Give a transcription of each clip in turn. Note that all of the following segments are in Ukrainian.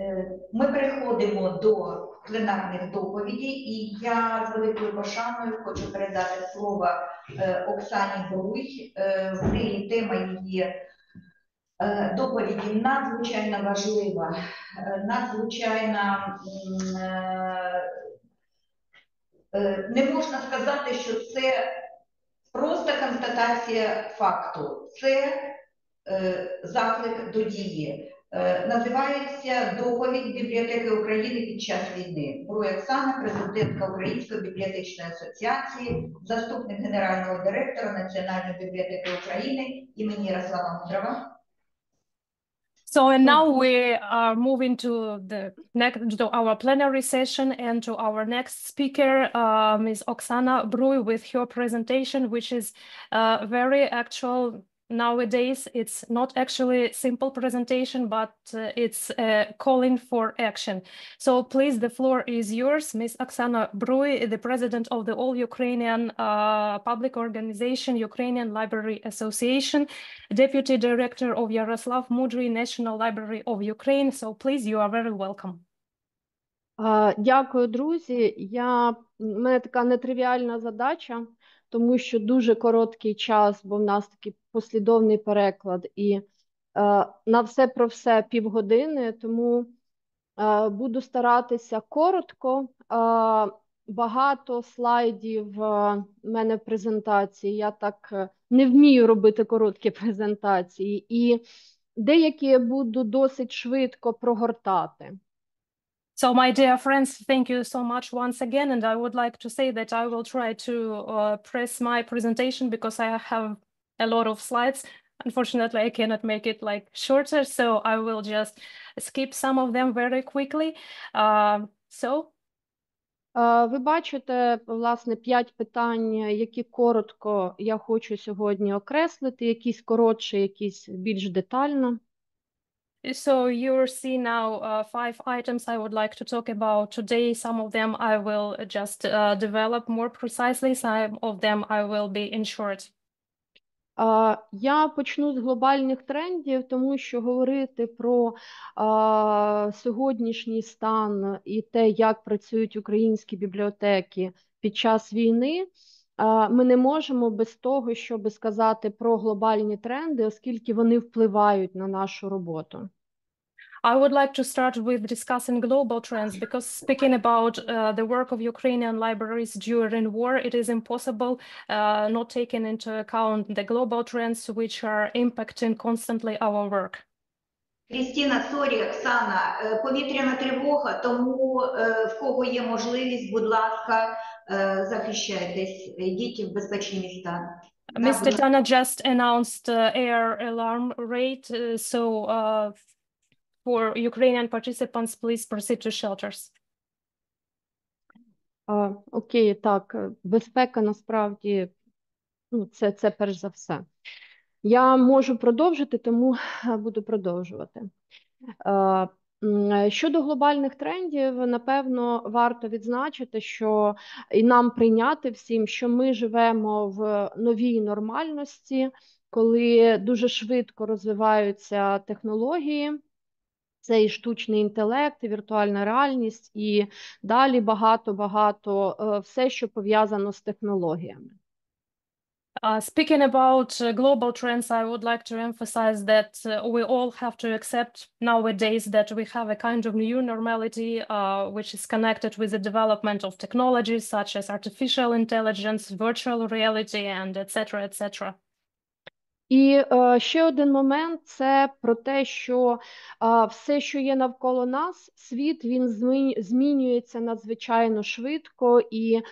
Е, Ми переходимо до пленарних доповідей, і я з великою пошаною хочу передати слово е, Оксані Боруй. Е, В неї тема її доповіді надзвичайно важлива, надзвичайно не можна сказати, що це просто констатація факту, це заклик до дії. Е, Називається доповідь бібліотеки України під час війни. Бруй Оксана, президентка Української бібліотечної асоціації, заступник генерального директора Національної бібліотеки України імені Ярослава Мудрова. So and now we are moving to the next to our plenary session and to our next speaker, uh, Ms. Oksana Bruy, with her presentation, which is uh, very actual nowadays. It's not actually simple presentation, but uh, it's uh, calling for action. So please, the floor is yours, Ms. Oksana Bruy, the president of the All Ukrainian uh, Public Organization, Ukrainian Library Association, Deputy Director of Yaroslav Mudry National Library of Ukraine. So please, you are very welcome. А, Дякую, друзі. Я, в мене така нетривіальна задача, Тому що дуже короткий час, бо в нас такий послідовний переклад, і е, на все про все півгодини, тому е, буду старатися коротко. Е, багато слайдів е, в мене презентації. Я так е, не вмію робити короткі презентації, і деякі буду досить швидко прогортати. So, my dear friends, thank you so much once again. And I would like to say that I will try to uh, press my presentation because I have a lot of slides. Unfortunately, I cannot make it like shorter, so I will just skip some of them very quickly. Uh, so, Е, Ви бачите, власне, п'ять питань, які коротко я хочу сьогодні окреслити, якісь коротше, якісь більш детально. So you see now uh, five items I would like to talk about today. Some of them I will just uh, develop more precisely. Some of them I will be in short. Я почну з глобальних трендів, тому що говорити про е, сьогоднішній стан і те, як працюють українські бібліотеки під час війни, ми не можемо без того, щоб сказати про глобальні тренди, оскільки вони впливають на нашу роботу. I would like to start with discussing global trends because speaking about uh, the work of Ukrainian libraries during war, it is impossible uh, not taking into account the global trends which are impacting constantly our work. Крістіна, сорі, Оксана, е, повітряна тривога, тому е, в кого є можливість, будь ласка, е, захищайтесь, йдіть в безпечні міста. Да, Mr. будь ласка. Tana just announced uh, air alarm rate, uh, so uh, for Ukrainian participants, please proceed to shelters. А, Окей, так, е, безпека насправді, ну, це, це перш за все. Я можу продовжити, тому е, буду продовжувати. Е, м, Щодо глобальних трендів, напевно, варто відзначити, що і нам прийняти всім, що ми живемо в новій нормальності, коли дуже швидко розвиваються технології. Це і штучний інтелект, віртуальна реальність, і далі багато-багато е, все, що пов'язано з технологіями. Uh, speaking about uh, global trends, I would like to emphasize that uh, we all have to accept nowadays that we have a kind of new normality, uh, which is connected with the development of technologies such as artificial intelligence, virtual reality, and etc. etc. І е, ще один момент це про те, що е, все, що є навколо нас, світ він змінюється надзвичайно швидко і е,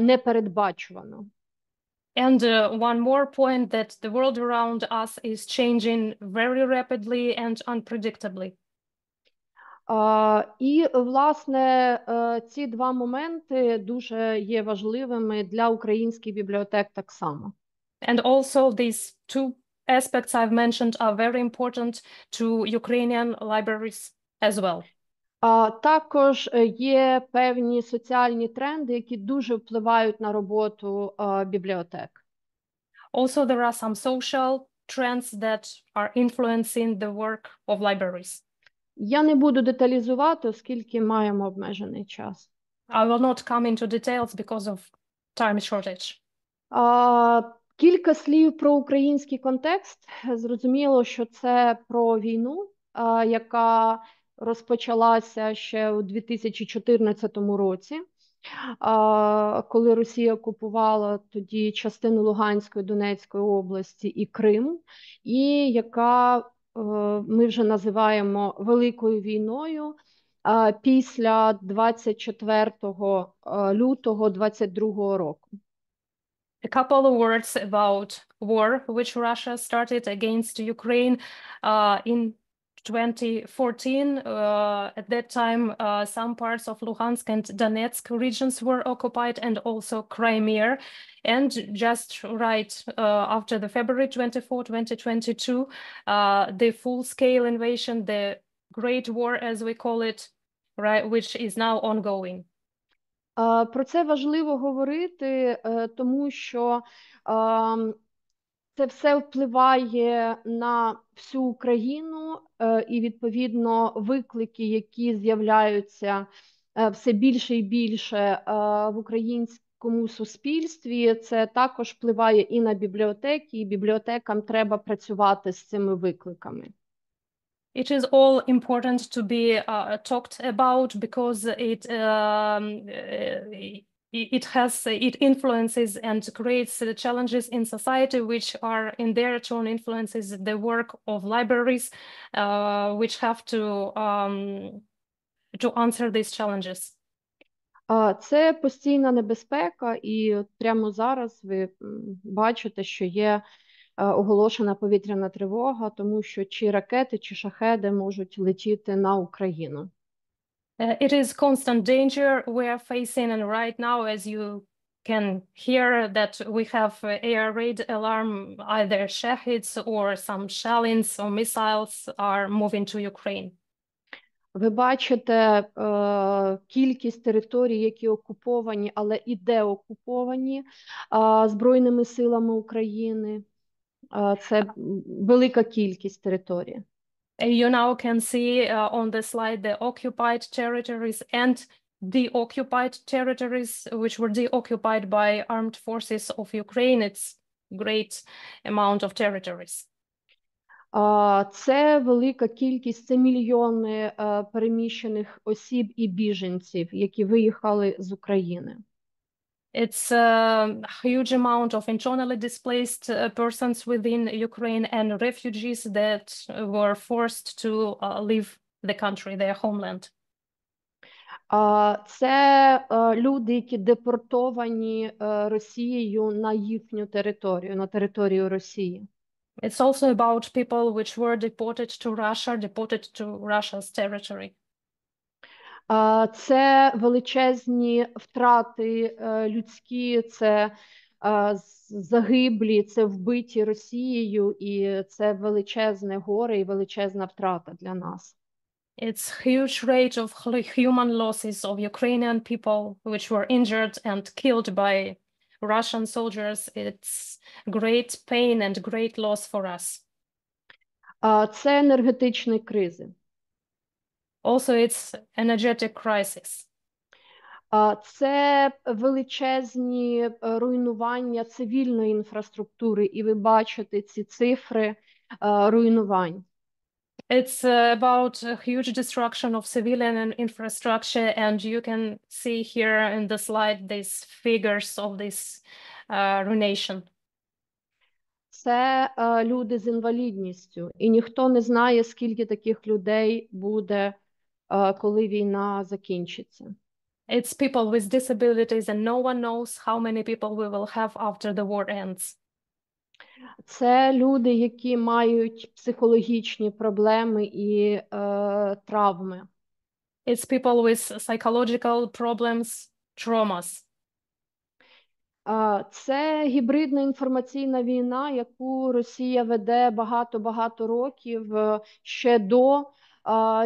непередбачувано. And uh, one more point that the world around us is changing very rapidly and unpredictably. Е, І, власне, е, ці два моменти дуже є важливими для українських бібліотек так само. And also these two aspects I've mentioned are very important to Ukrainian libraries as well. А також е, є певні соціальні тренди, які дуже впливають на роботу е, бібліотек. Also, there are some social trends that are influencing the work of libraries. Я не буду деталізувати, оскільки маємо обмежений час. I will not come into details because of time shortage. А, Кілька слів про український контекст. Зрозуміло, що це про війну, яка розпочалася ще у 2014 році, коли Росія окупувала тоді частину Луганської, Донецької області і Крим, і яка е, ми вже називаємо Великою війною. Після 24 е, лютого 2022 року. A couple of words about war which Russia started against Ukraine uh, in 2014. Uh, at that time, uh, some parts of Luhansk and Donetsk regions were occupied and also Crimea. And just right uh, after the February 24, 2022, uh, the full-scale invasion, the Great War, as we call it, right, which is now ongoing. Про це важливо говорити, е, тому що це все впливає на всю Україну е, і, відповідно, виклики, які з'являються е, все більше і більше в українському суспільстві, це також впливає і на бібліотеки, і бібліотекам треба працювати з цими викликами. It is all important to be uh, talked about because it um, uh, it it has it influences and creates the challenges in society, which are in their turn influences the work of libraries, uh, which have to um, to answer these challenges. А, Це постійна небезпека, і от прямо зараз ви м, бачите, що є е, Оголошена повітряна тривога, тому що чи ракети, чи шахеди можуть летіти на Україну. Uh, it is constant danger we are facing, and right now, as you can hear, that we have air raid alarm, either Shahids or some Shalins or missiles are moving to Ukraine. Ви бачите е, кількість територій, які окуповані, але і де окуповані е, Збройними силами України. Е, це велика кількість територій. Uh, You now can see uh, on the slide the occupied territories and deoccupied territories, which were deoccupied by armed forces of Ukraine. It's great amount of territories. Це велика кількість, це мільйони е, переміщених осіб і біженців, які виїхали з України. It's a huge amount of internally displaced uh, persons within Ukraine and refugees that uh, were forced to uh, leave the country, their homeland. А, Це е, люди, які депортовані е, Росією на їхню територію, на територію Росії. It's also about people which were deported to Russia, deported to Russia's territory. Це величезні втрати е, людські, це е, загиблі, це вбиті Росією, і це величезне горе і величезна втрата для нас. It's huge rate of human losses of Ukrainian people which were injured and killed by Russian soldiers. It's great pain and great loss for us. Це енергетичні кризи. Also, it's energetic crisis. Це величезні е, руйнування цивільної інфраструктури, і ви бачите ці цифри е, руйнувань. It's uh, about a huge destruction of civilian infrastructure, and you can see here in the slide these figures of this uh, ruination. Це е, люди з інвалідністю, і ніхто не знає, скільки таких людей буде, е, коли війна закінчиться. It's people with disabilities, and no one knows how many people we will have after the war ends. Це люди, які мають психологічні проблеми і е, травми. It's people with psychological problems, traumas. Це гібридна інформаційна війна, яку Росія веде багато-багато років е, ще до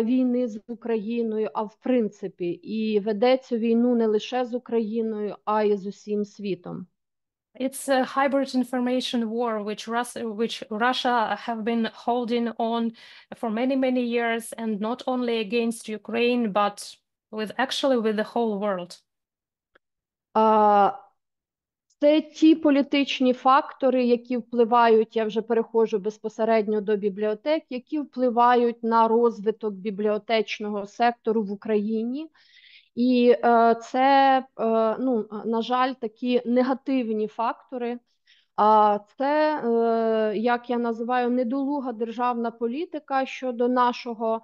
війни з Україною, а в принципі, і веде цю війну не лише з Україною, а й з усім світом. It's a hybrid information war which Russia, which Russia have been holding on for many, many years, and not only against Ukraine, but with actually with the whole world. А, Це ті політичні фактори, які впливають, я вже переходжу безпосередньо до бібліотек, які впливають на розвиток бібліотечного сектору в Україні. І е, це, е, ну, на жаль, такі негативні фактори. А це, е, як я називаю, недолуга державна політика щодо нашого,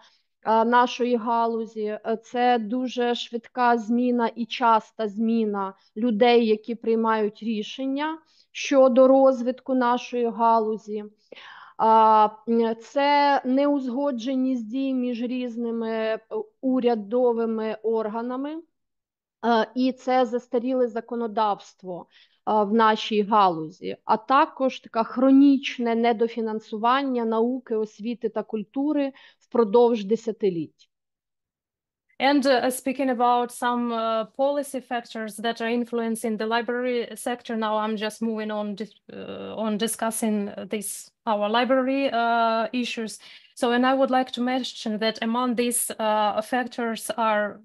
нашої галузі. Е, Це дуже швидка зміна і часта зміна людей, які приймають рішення щодо розвитку нашої галузі. Це неузгодженість дій між різними е, урядовими органами. Е, і це застаріле законодавство е, в нашій галузі, а також така хронічне недофінансування науки, освіти та культури впродовж десятиліть. And uh, speaking about some uh, policy factors that are influencing the library sector, now I'm just moving on dis- uh, on discussing this our library uh, issues. So, and I would like to mention that among these uh, factors are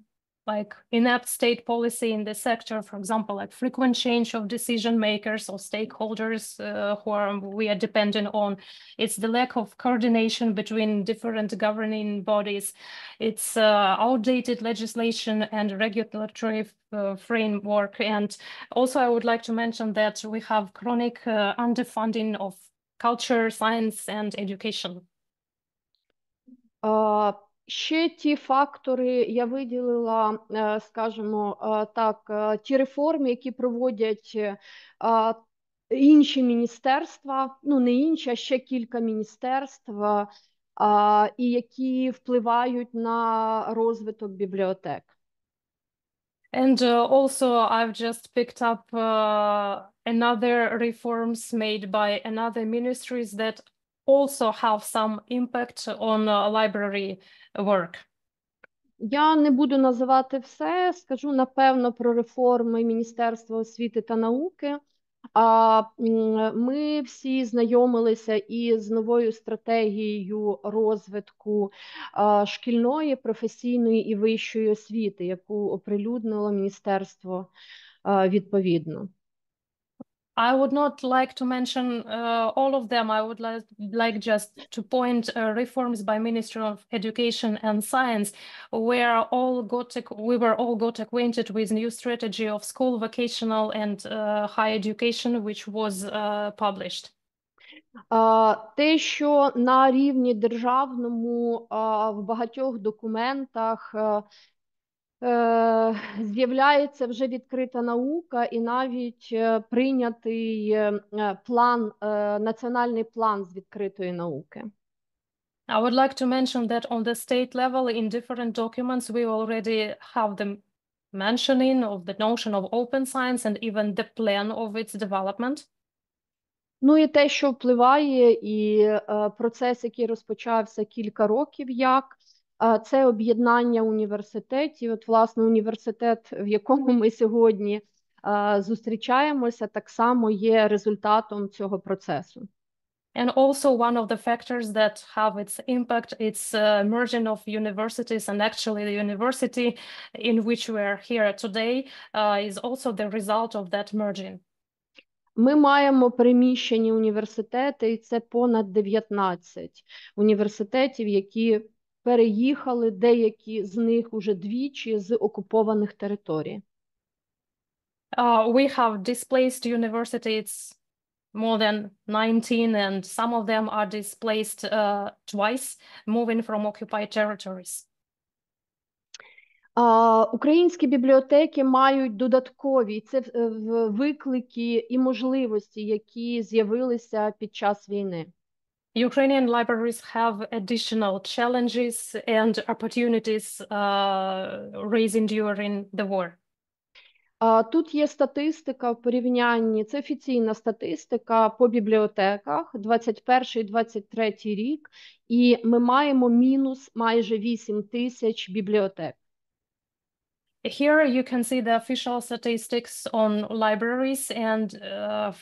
like inept state policy in the sector, for example, like frequent change of decision makers or stakeholders uh, who are we are dependent on. It's the lack of coordination between different governing bodies. It's uh, outdated legislation and regulatory uh, framework. And also, I would like to mention that we have chronic uh, underfunding of culture, science, and education. Е, Ще ті фактори я виділила, е, скажімо е, так, е, ті реформи, які проводять інші міністерства, ну не інші, а ще кілька міністерств, і які впливають на розвиток бібліотек. And uh, also, I've just picked up uh, another reforms made by another ministries that also have some impact on uh, library work. Я не буду називати все, скажу напевно про реформи Міністерства освіти та науки. А ми всі знайомилися із новою стратегією розвитку шкільної, професійної і вищої освіти, яку оприлюднило міністерство відповідно. I would not like to mention uh, all of them. I would like, like just to point uh, reforms by Ministry of Education and Science, where all got ac- we were all got acquainted with new strategy of school vocational and uh, higher education, which was uh, published. А, Те, що на рівні державному а, в багатьох документах е, е, з'являється вже відкрита наука і навіть е, прийнятий е, е, план, е, національний план з відкритої науки. I would like to mention that on the state level, in different documents, we already have the mentioning of the notion of open science and even the plan of its development. Ну і те, що впливає, і е, процес, який розпочався кілька років, як е, це об'єднання університетів. От, власне, університет, в якому ми сьогодні зустрічаємося, так само є результатом цього процесу. And also one of the factors that have its impact, it's uh, merging of universities and actually the university in which we are here today uh, is also the result of that merging. Ми маємо переміщені університети, і це понад 19 університетів, які переїхали, деякі з них уже двічі з окупованих територій. Uh, we have displaced universities more than 19 and some of them are displaced uh, twice, moving from occupied territories. А, Українські бібліотеки мають додаткові це виклики і можливості, які з'явилися під час війни. Ukrainian libraries have additional challenges and opportunities uh, raising during the war. Тут є статистика в порівнянні, це офіційна статистика по бібліотеках 21-23 рік, і ми маємо мінус майже 8 тисяч бібліотек. Here you can see the official statistics on libraries and uh,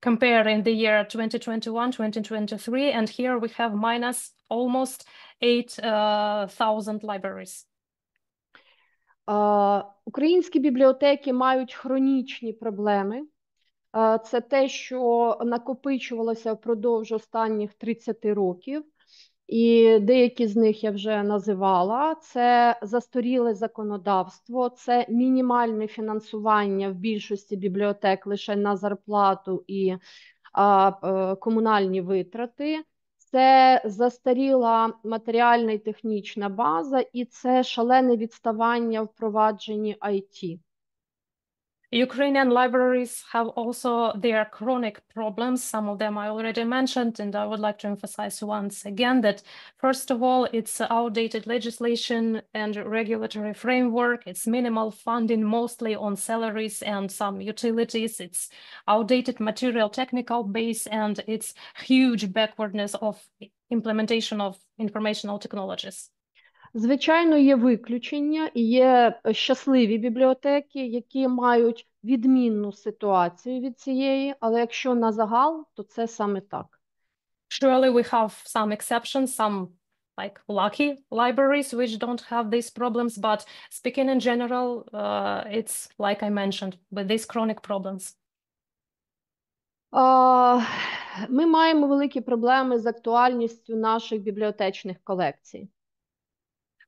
comparing the year 2021, 2023, and here we have minus almost 8,000 libraries. Е, Українські бібліотеки мають хронічні проблеми. Це те, що накопичувалося впродовж останніх 30 років, і деякі з них я вже називала. Це застаріле законодавство, це мінімальне фінансування в більшості бібліотек лише на зарплату і а, е, комунальні витрати. Це застаріла матеріальна і технічна база, і це шалене відставання в впровадженні IT. Ukrainian libraries have also their chronic problems. Some of them I already mentioned, and I would like to emphasize once again that, first of all, it's outdated legislation and regulatory framework. It's minimal funding, mostly on salaries and some utilities. It's outdated material technical base, and it's huge backwardness of implementation of informational technologies. Звичайно, є виключення і є щасливі бібліотеки, які мають відмінну ситуацію від цієї, але якщо на загал, то це саме так. Surely we have some exceptions, some like lucky libraries which don't have these problems, but speaking in general, uh, it's like I mentioned, with these chronic problems. А, Ми маємо великі проблеми з актуальністю наших бібліотечних колекцій.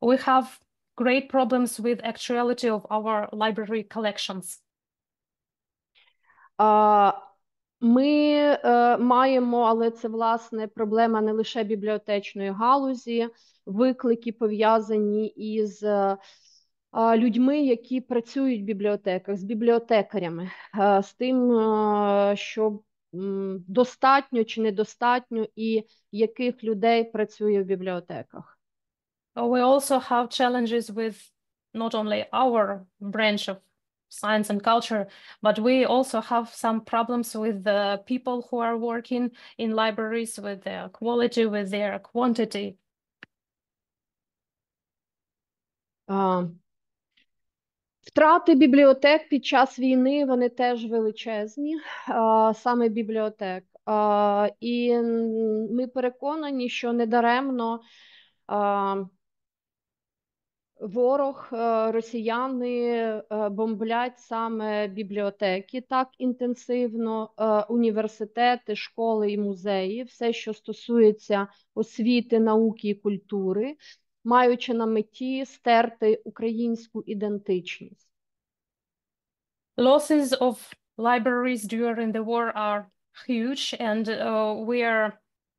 We have great problems with actuality of our library collections. А, Ми е, маємо, але це власне проблема не лише бібліотечної галузі, виклики пов'язані із е, людьми, які працюють в бібліотеках, з бібліотекарями, е, з тим, е, що достатньо чи недостатньо, і яких людей працює в бібліотеках. Uh, We also have challenges with not only our branch of science and culture, but we also have some problems with the people who are working in libraries, with their quality, with their quantity. А, Втрати бібліотек під час війни вони теж величезні, а, саме бібліотек. А, І м, ми переконані, що недаремно а, Ворог, е, росіяни е, бомблять саме бібліотеки так інтенсивно, е, університети, школи і музеї, все, що стосується освіти, науки і культури, маючи на меті стерти українську ідентичність. Losses of libraries during the war are huge, and uh, we are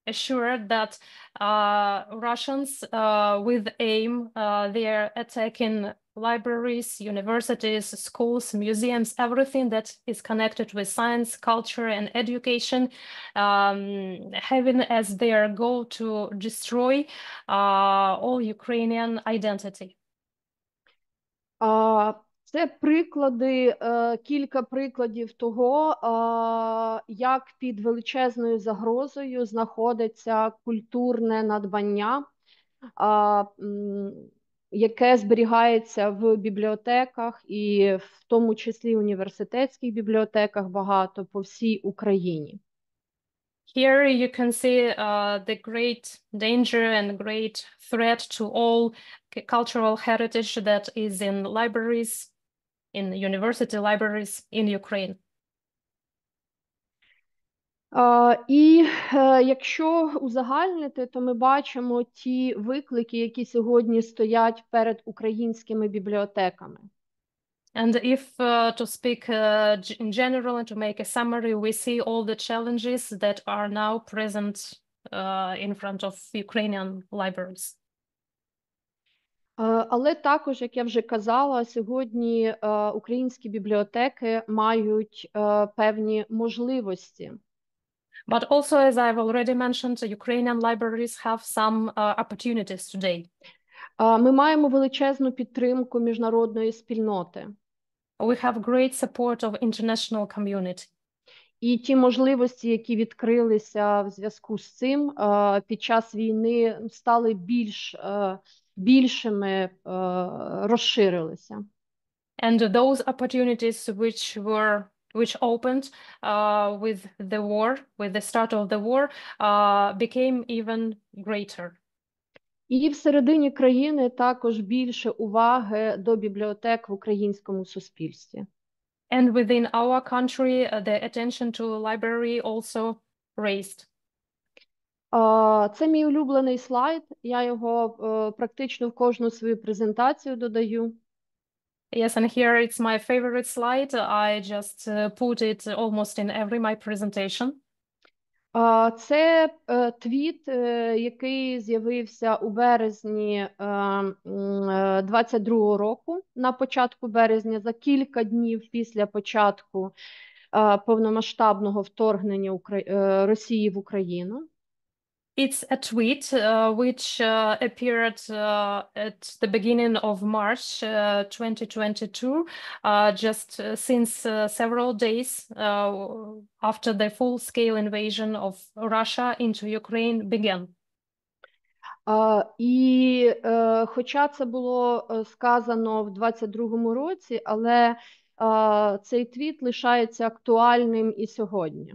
assured that uh, Russians, uh, with aim, uh, they are attacking libraries, universities, schools, museums, everything that is connected with science, culture, and education, um, having as their goal to destroy uh, all Ukrainian identity. Це приклади, е, кілька прикладів того, як під величезною загрозою знаходиться культурне надбання, яке зберігається в бібліотеках, і в тому числі університетських бібліотеках багато по всій Україні. Here you can see uh, the great danger and great threat to all cultural heritage that is in libraries, in university libraries in Ukraine. А, І е, якщо узагальнити, то ми бачимо ті виклики, які сьогодні стоять перед українськими бібліотеками. And if uh, to speak uh, g- in general and to make a summary, we see all the challenges that are now present uh, in front of Ukrainian libraries. Е, Але також, як я вже казала, сьогодні е, українські бібліотеки мають е, певні можливості. But also, as I've already mentioned, Ukrainian libraries have some opportunities today. Ми маємо величезну підтримку міжнародної спільноти. We have great support of international community. І ті можливості, які відкрилися в зв'язку з цим під час війни, стали більш більшими, е, розширилися. And those opportunities which were which opened uh, with the war, with the start of the war, uh, became even greater. І всередині країни також більше уваги до бібліотек в українському суспільстві. And within our country, uh, the attention to library also raised. Це мій улюблений слайд. Я його е, практично в кожну свою презентацію додаю. Yes, and here it's my favorite slide. I just uh, put it almost in every my presentation. Це е, твіт, е, який з'явився у березні е, м, е, 22-го року, на початку березня, за кілька днів після початку е, повномасштабного вторгнення е, Росії в Україну. It's a tweet uh, which uh, appeared uh, at the beginning of March uh, 2022, uh, just uh, since uh, several days uh, after the full-scale invasion of Russia into Ukraine began. А, І е, хоча це було е, сказано в 22-му році, але е, цей твіт лишається актуальним і сьогодні.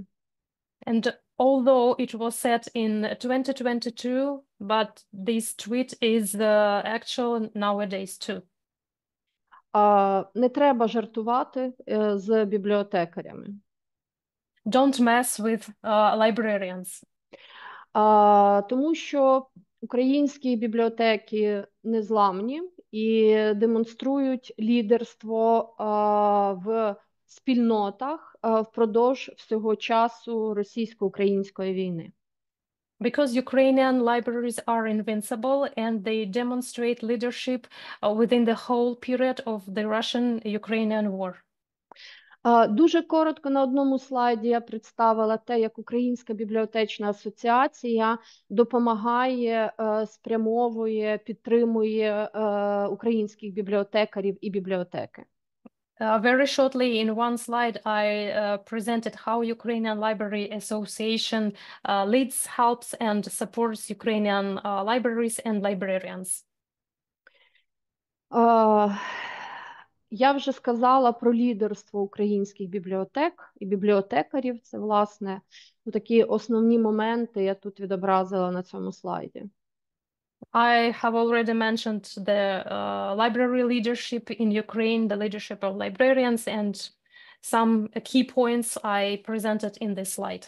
And although it was said in 2022, but this tweet is uh, actual nowadays too. А, Не треба жартувати е, з бібліотекарями. Don't mess with uh, librarians. А, Тому що українські бібліотеки незламні і демонструють лідерство а, в спільнотах впродовж всього часу російсько-української війни. Because Ukrainian libraries are invincible and they demonstrate leadership uh, within the whole period of the Russian-Ukrainian war. Дуже коротко на одному слайді я представила те, як Українська бібліотечна асоціація допомагає, е, спрямовує, підтримує е, українських бібліотекарів і бібліотеки. Uh, very shortly, in one slide, I uh, presented how Ukrainian Library Association uh, leads, helps, and supports Ukrainian uh, libraries and librarians. Е, Я вже сказала про лідерство українських бібліотек і бібліотекарів. Це, власне, ну, такі основні моменти я тут відобразила на цьому слайді. I have already mentioned the uh, library leadership in Ukraine, the leadership of librarians, and some key points I presented in this slide.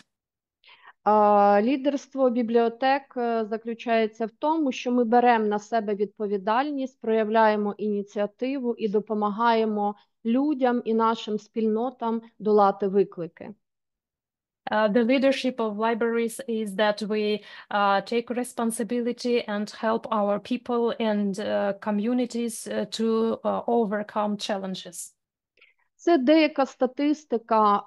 Лідерство бібліотек е, заключається в тому, що ми беремо на себе відповідальність, проявляємо ініціативу і допомагаємо людям і нашим спільнотам долати виклики. Uh, the leadership of libraries is that we uh, take responsibility and help our people and uh, communities uh, to uh, overcome challenges. Це деяка статистика,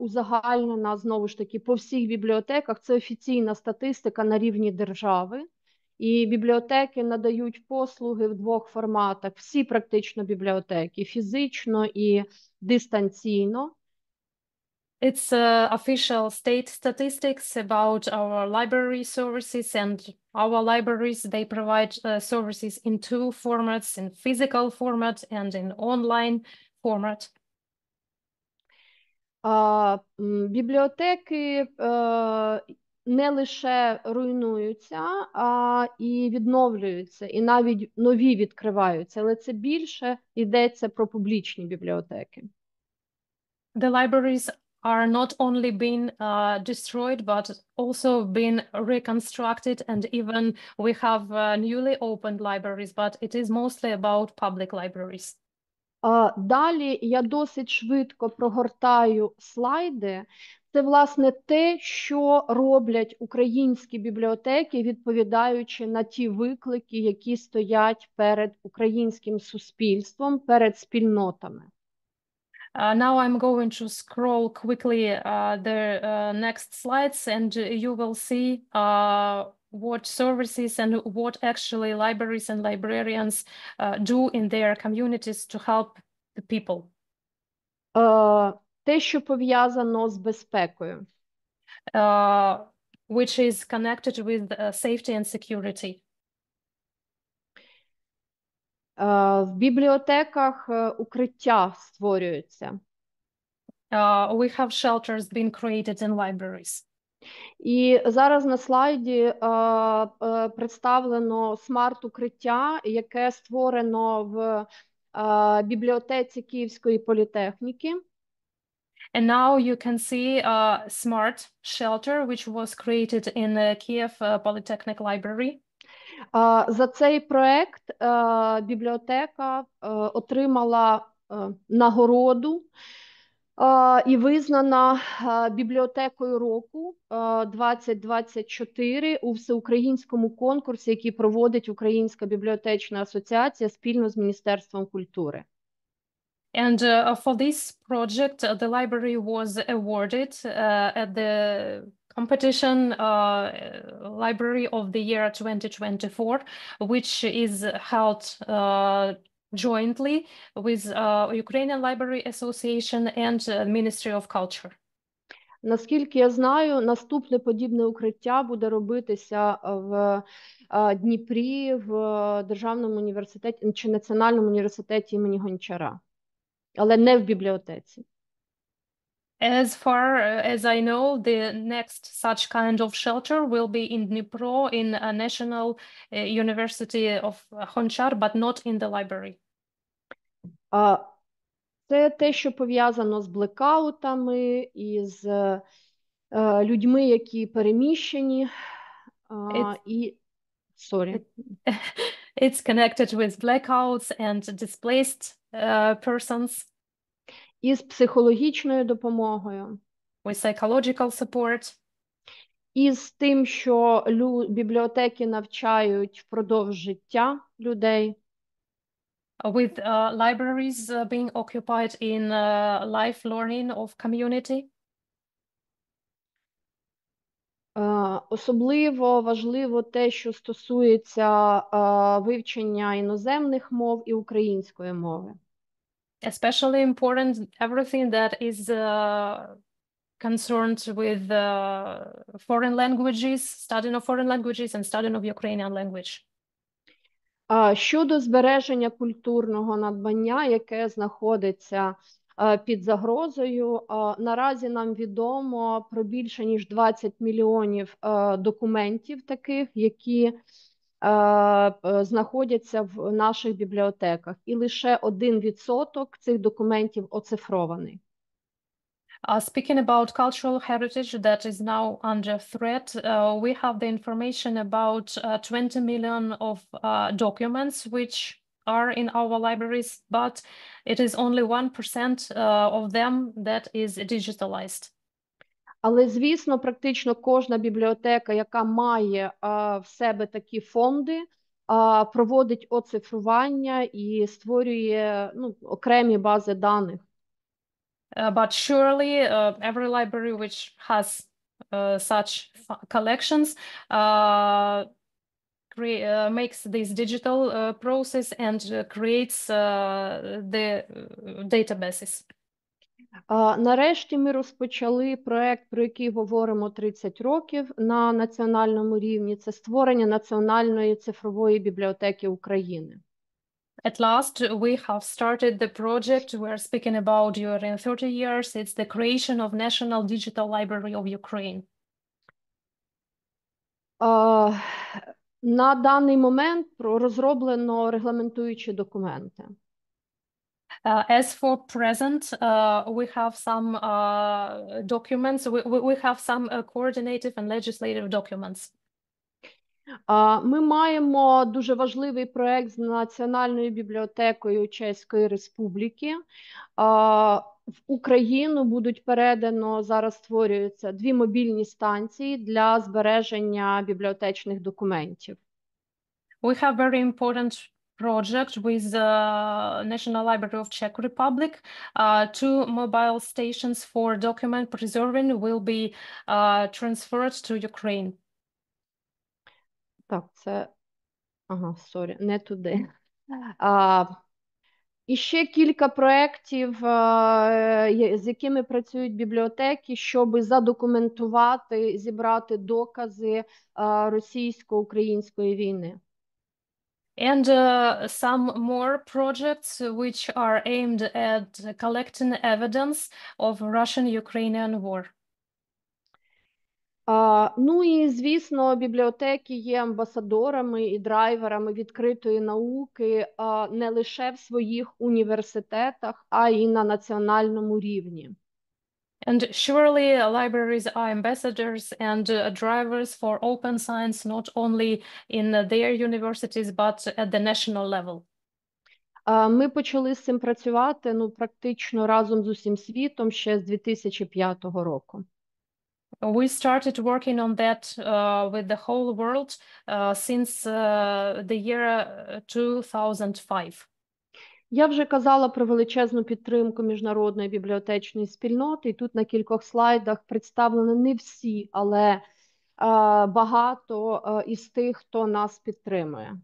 узагальнена знову ж таки по всіх бібліотеках. Це офіційна статистика на рівні держави. І бібліотеки надають послуги в двох форматах. Всі практично бібліотеки фізично і дистанційно. It's uh, official state statistics about our library services and our libraries, they provide uh, services in two formats, in physical format and in online format. А, м, Бібліотеки е, не лише руйнуються, а і відновлюються, і навіть нові відкриваються, але це більше йдеться про публічні бібліотеки. The libraries are not only being uh, destroyed, but also been reconstructed. And even we have uh, newly opened libraries, but it is mostly about public libraries. Далі я досить швидко прогортаю слайди. Це, власне, те, що роблять українські бібліотеки, відповідаючи на ті виклики, які стоять перед українським суспільством, перед спільнотами. Uh, now I'm going to scroll quickly uh, the uh, next slides and you will see uh, what services and what actually libraries and librarians uh, do in their communities to help the people. Е, Те, що пов'язано з безпекою. uh, which is connected with uh, safety and security. В бібліотеках е, укриття створюються. Uh, we have shelters being created in libraries. І зараз на слайді е, е, представлено смарт-укриття, яке створено в е, бібліотеці Київської політехніки. And now you can see a smart shelter, which was created in uh, Kiev uh, Polytechnic Library. За цей проект е, бібліотека е, отримала е, нагороду і визнана бібліотекою року е, 2024 у всеукраїнському конкурсі, який проводить Українська бібліотечна асоціація спільно з Міністерством культури. And uh, for this project, uh, the library was awarded uh, at the competition uh, Library of the Year 2024, which is held uh, jointly with uh, Ukrainian Library Association and Ministry of Culture. Наскільки я знаю, наступне подібне укриття буде робитися в е, Дніпрі в Державному університеті чи Національному університеті імені Гончара, але не в бібліотеці. As far uh, as I know, the next such kind of shelter will be in Dnipro in a national uh, university of Honchar, but not in the library. А Це те, що пов'язано з блекаутами і з е, людьми, які переміщені. А, It's- і sorry. It's connected with blackouts and displaced uh, persons І з психологічною допомогою, with psychological support, і з тим, що лю... бібліотеки навчають впродовж життя людей. with uh, libraries uh, being occupied in uh, life learning of community. Е, Особливо важливо те, що стосується е, вивчення іноземних мов і української мови. Especially important everything that is uh, concerned with uh, foreign languages, studying of foreign languages and studying of Ukrainian language. Щодо збереження культурного надбання, яке знаходиться е, під загрозою, е, наразі нам відомо про більше ніж 20 мільйонів е, документів таких, які е, е, знаходяться в наших бібліотеках, і лише один відсоток цих документів оцифрований. Uh, speaking about cultural heritage that is now under threat, uh, we have the information about uh, 20 million of uh, documents which are in our libraries, but it is only 1% uh, of them that is digitalized. Але, звісно, практично кожна бібліотека, яка має а, в себе такі фонди, а, проводить оцифрування і створює ну, окремі бази даних. Uh, but surely uh, every library which has uh, such collections uh, uh, makes this digital uh, process and uh, creates uh, the uh, databases. Нарешті ми розпочали проект, про який говоримо 30 років на національному рівні. Це створення національної цифрової бібліотеки України. At last, we have started the project we're speaking about during 30 years. It's the creation of National Digital Library of Ukraine. А, на даний момент розроблено регламентуючі документи. Uh, as for present, uh, we have some uh, documents, we, we have some uh, coordinative and legislative documents. Ми маємо дуже важливий проект з Національною бібліотекою Чеської Республіки. В Україну будуть передано зараз створюються дві мобільні станції для збереження бібліотечних документів. We have very important project with the National Library of Czech Republic. Uh, two mobile stations for document preserving will be uh, transferred to Ukraine. Так, це ага, sorry, не туди. А, і ще кілька проєктів, е, з якими працюють бібліотеки, щоб задокументувати, зібрати докази е, російсько-української війни. And uh, some more projects which are aimed at collecting evidence of Russian-Ukrainian war. А, ну і звісно, бібліотеки є амбасадорами і драйверами відкритої науки а, не лише в своїх університетах, а й на національному рівні. And surely libraries are ambassadors and uh, drivers for open science, not only in uh, their universities, but at the national level. А, Ми почали з цим працювати ну, практично разом з усім світом ще з 2005 року. We started working on that uh, with the whole world uh, since uh, the year uh, 2005. Я вже казала про величезну підтримку міжнародної бібліотечної спільноти, і тут на кількох слайдах представлено не всі, але е, багато е, із тих, хто нас підтримує.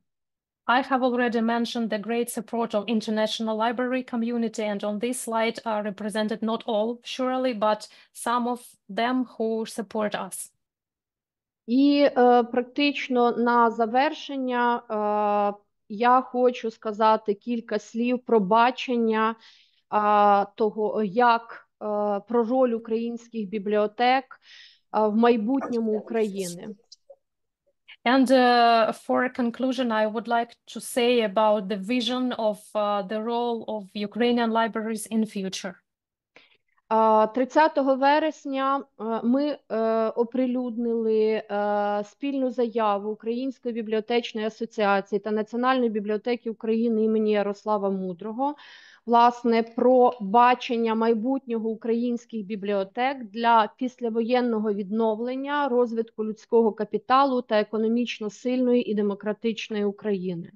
I have already mentioned the great support of international library community, and on this slide are represented not all, surely, but some of them who support us. І е, практично на завершення я хочу сказати кілька слів про бачення е, того, як е, про роль українських бібліотек е, в майбутньому України. And uh, for a conclusion, I would like to say about the vision of uh, the role of Ukrainian libraries in future. А, 30 вересня е, ми е, оприлюднили е, спільну заяву Української бібліотечної асоціації та Національної бібліотеки України імені Ярослава Мудрого, власне, про бачення майбутнього українських бібліотек для післявоєнного відновлення, розвитку людського капіталу та економічно сильної і демократичної України.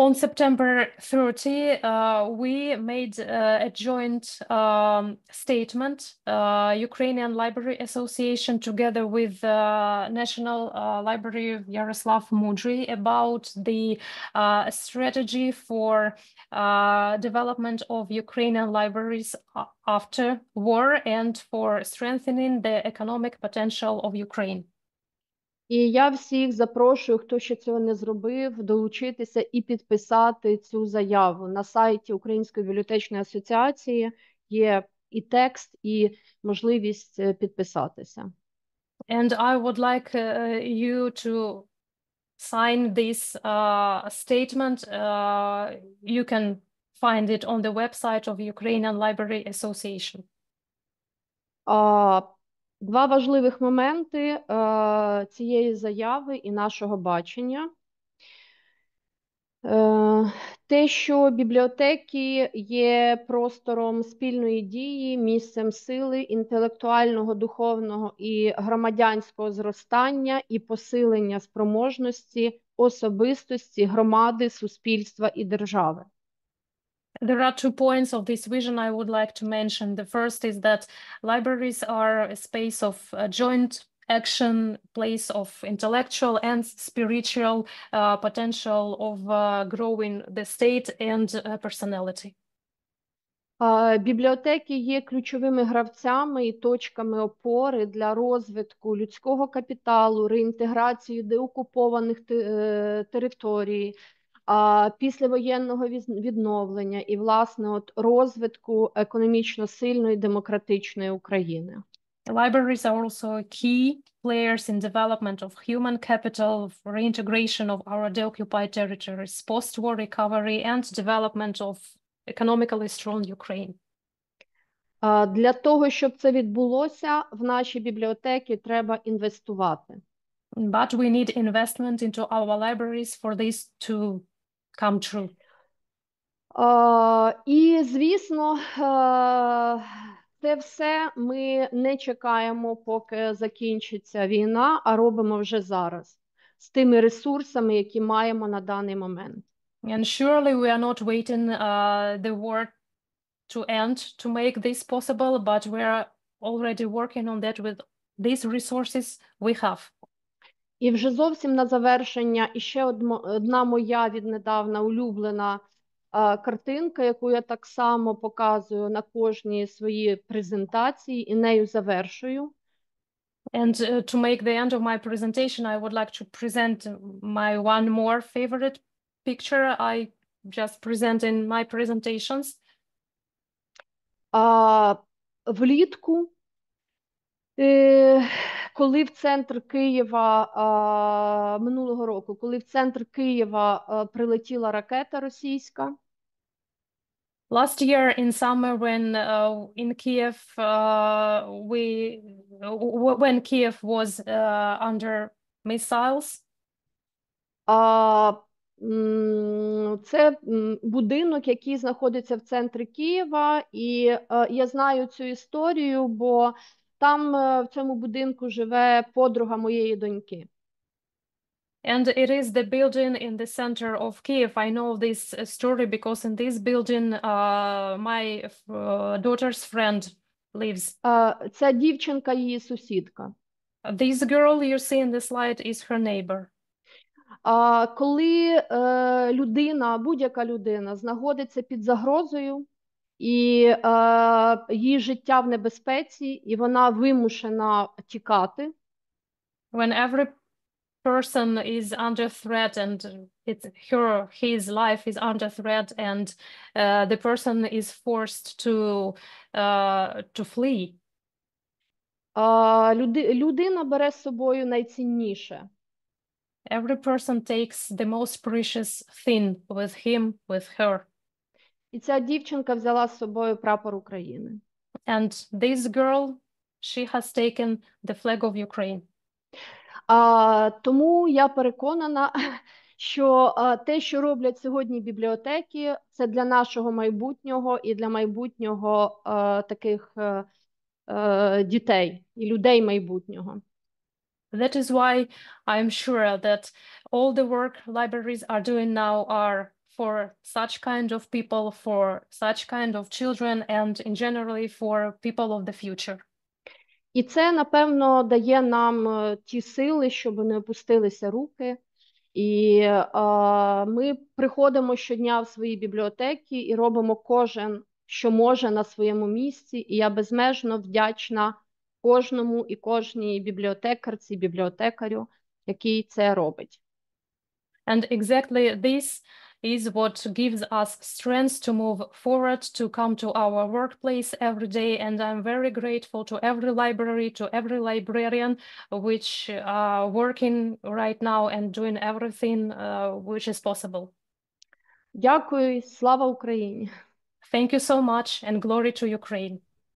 On September 30, uh, we made uh, a joint um, statement, uh, Ukrainian Library Association together with uh, National uh, Library of Yaroslav Mudry about the uh, strategy for development of Ukrainian libraries after war and for strengthening the economic potential of Ukraine. І я всіх запрошую, хто ще цього не зробив, долучитися і підписати цю заяву. На сайті Української бібліотечної асоціації є і текст, і можливість е, підписатися. And I would like uh, you to sign this uh, statement. Uh, you can find it on the website of Ukrainian Library Association. А, Два важливих моменти е, цієї заяви і нашого бачення. Е, Те, що бібліотеки є простором спільної дії, місцем сили, інтелектуального, духовного і громадянського зростання і посилення спроможності особистості, громади, суспільства і держави. There are two points of this vision I would like to mention. The first is that libraries are a space of uh, joint action, place of intellectual and spiritual uh, potential of uh, growing the state and uh, personality. А, Бібліотеки є ключовими гравцями і точками опори для розвитку людського капіталу, реінтеграції деокупованих те- е, територій, а, післявоєнного відновлення і, власне, от розвитку економічно сильної демократичної України. Libraries are also key players in development of human capital, reintegration of our deoccupied territories, post-war recovery, and development of economically strong Ukraine. Для того, щоб це відбулося, в наші бібліотеки треба інвестувати. But we need investment into our libraries for this to come true. А, І, звісно, е, це все ми не чекаємо, поки закінчиться війна, а робимо вже зараз з тими ресурсами, які маємо на даний момент. And surely we are not waiting uh, the war to end to make this possible, but we are already working on that with these resources we have. І вже зовсім на завершення іще одна моя віднедавна улюблена е, картинка, яку я так само показую на кожній своїй презентації, і нею завершую. And uh, to make the end of my presentation, I would like to present my one more favorite picture I just present in my presentations. А, влітку, е, коли в центр Києва а, минулого року, коли в центр Києва а, прилетіла ракета російська, Last year in summer, when uh, in Kiev, uh, we when Kiev was uh, under missiles, а, це будинок, який знаходиться в центрі Києва, і е, я знаю цю історію, бо там е, в цьому будинку живе подруга моєї доньки. and it is the building in the center of Kiev. I know this uh, story because in this building, uh, my uh, daughter's friend lives. Е, Ця дівчинка її сусідка. This girl you see in the slide is her neighbor. А коли е, людина, будь-яка людина, знаходиться під загрозою, і е, її життя в небезпеці, і вона вимушена тікати, when every person is under threat and it's her his life is under threat and uh, the person is forced to uh, to flee а, люди, людина бере з собою найцінніше. every person takes the most precious thing with him with her І ця дівчинка взяла з собою прапор України. and this girl she has taken the flag of Ukraine А, тому я переконана, що а, те, що роблять сьогодні бібліотеки, це для нашого майбутнього і для майбутнього а, таких е, дітей і людей майбутнього. That is why I'm sure that all the work libraries are doing now are for such kind of people, for such kind of children, and in generally for people of the future. І це, напевно, дає нам е, ті сили, щоб не опустилися руки. І е, ми приходимо щодня в свої бібліотеки і робимо кожен, що може на своєму місці. І я безмежно вдячна кожному і кожній бібліотекарці, бібліотекарю, який це робить. And exactly this is what gives us strength to move forward, to come to our workplace every day. And I'm very grateful to every library, to every librarian which are working right now and doing everything uh, which is possible. Дякую, і слава Україні! Thank you so much and glory to Ukraine.